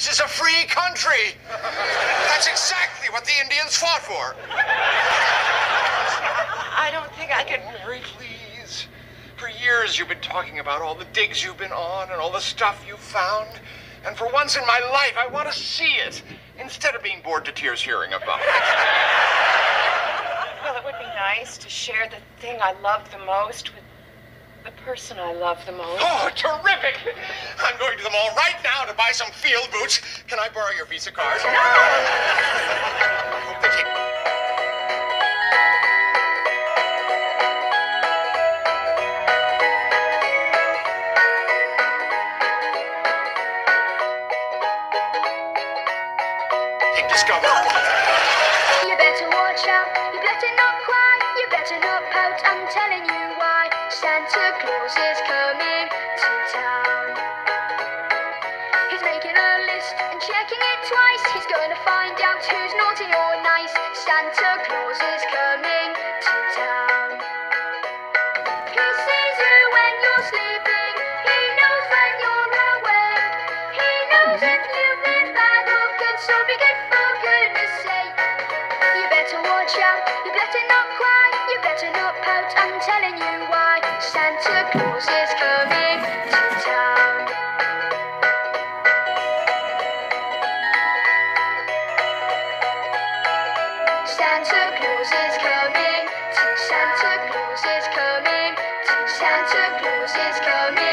This is a free country. That's exactly what the Indians fought for. I don't think I could. Oh, Mary, please. For years you've been talking about all the digs you've been on and all the stuff you've found. And for once in my life, I want to see it instead of being bored to tears hearing about it. Well, it would be nice to share the thing I love the most with the person I love the most. Oh, terrific! I'm going to the mall right now to buy some field boots. Can I borrow your Visa card? Hope they take- Take Discover. You better watch out, you better not cry, you better not pout, I'm telling you why. Santa Claus is coming to town. He's making a list and checking it twice. He's gonna find out who's naughty or nice. Santa Claus is coming to town. He sees you when you're sleeping, he knows when you're awake. He knows if you've been bad or good, so be good for goodness sake. You better watch out, you better not better not pout, I'm telling you why. Santa Claus is coming to town. Santa Claus is coming to Santa Claus is coming to Santa Claus is coming.